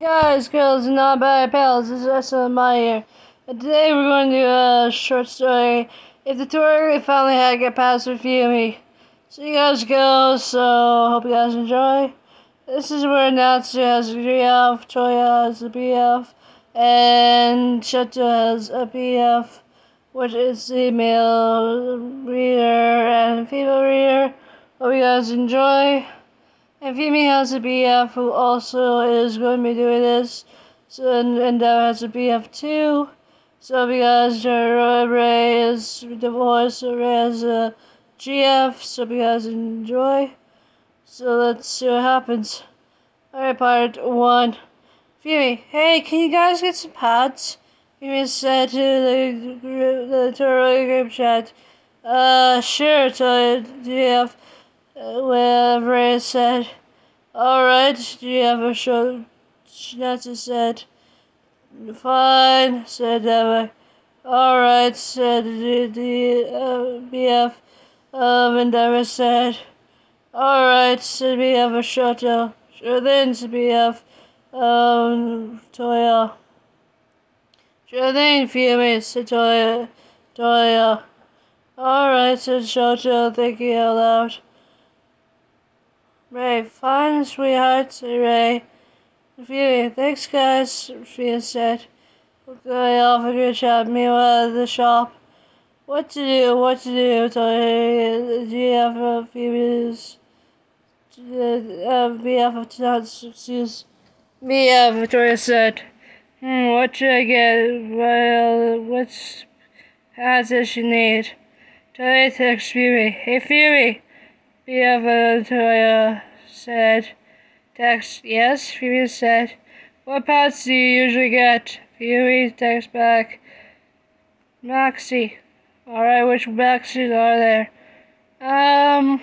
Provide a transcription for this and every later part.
Guys, girls, and not bad pals, this is SMI here. And today we're going to do a short story. If the tour finally had to get past with Fumi. So you guys go, so hope you guys enjoy. This is where Natsu has a GF, Toya has a BF, and Shoto has a BF, which is the male reader and female reader. Hope you guys enjoy. And Fumi has a BF who also is going to be doing this. So, and, and has a BF too. So because Rei is divorced, so Rei has a GF, so you guys enjoy. So let's see what happens. Alright, part one. Fumi, hey, can you guys get some pads? Fumi said to the, the, the group chat. Uh, sure, so GF whatever it said. Alright, do you have a show? Nancy said. Fine, said Emma. Alright, said the, the uh, BF. Um, and Emma said. Alright, said BF a Shoto. Sure then, said BF. Um, Toya. Sure thing, Fumi, said Toya. Toya. Alright, said Shoto, thinking out loud. Rei, fine, sweetheart, Rei. Ophelia, thanks, guys, Ophelia said. Going off a good shot, meanwhile the shop. What to do, what to do, told her the GF of Phoebe's, the uh, BF of Tonight's, excuse uh, Victoria said. Hmm, what should I get? Well, what's hats does she need? Toya text Phoebe. Hey, Phoebe! Biavatoya said. Text, yes, Phoebe said. What pads do you usually get? Phoebe text back. Maxi. Alright, which Maxis are there? Um,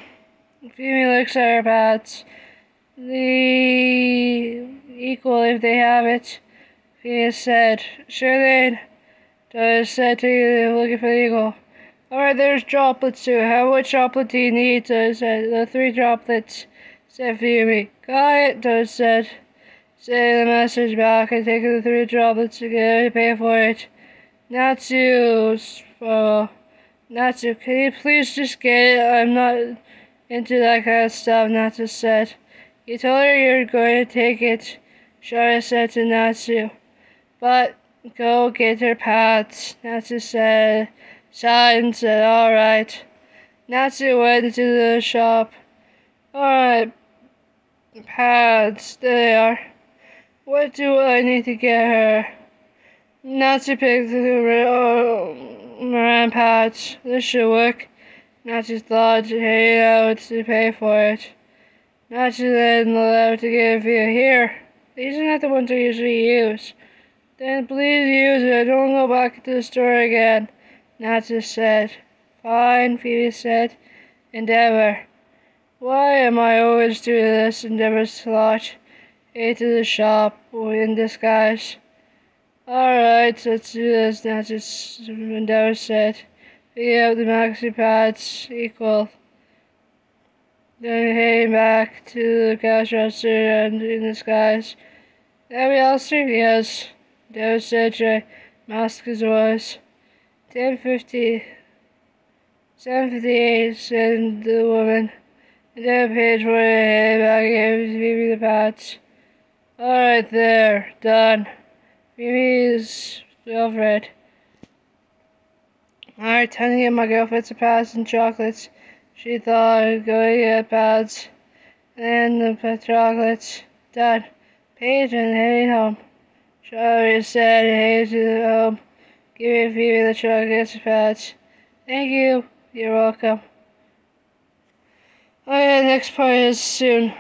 Phoebe looks at her pads. The equal if they have it. Phoebe said, sure then. Does said to you, looking for the eagle. Alright, there's droplets too. How much droplet do you need? Toad said. The three droplets, said Fumi. Got it, Toad said. Say the message back and take the three droplets to get to pay for it. Natsu, uh, Natsu, can you please just get it? I'm not into that kind of stuff, Natsu said. You told her you're going to take it, Shara said to Natsu. But go get her pads, Natsu said. Shine said, alright. Natsu went to the shop. Alright. Pads, there they are. What do I need to get her? Natsu picked the uh, Moran pads. This should work. Natsu thought, hey, out to pay for it. Natsu then allowed to give you here. These are not the ones I usually use. Then please use it. Don't go back to the store again. Natsu said. Fine, Phoebe said. Endeavor. Why am I always doing this? Endeavor slot. Into the shop or in disguise. Alright, let's do this, Natsu Endeavor said. Pick up the maxi pads equal. Then heading back to the cash register and in disguise. That be all, sir? Yes. Endeavor said, mask his voice. 1050, 758, said the woman. And then page 48, back gave Phoebe the patch. Alright there, done. Phoebe's girlfriend. Alright, time to get my girlfriend some pads and chocolates. She thought, go get pads. And the chocolates. Done. Page and heading home. Charlie said, hey to the home. Give me a view of the truck gets patch. Thank you. You're welcome. Oh yeah, next part is soon.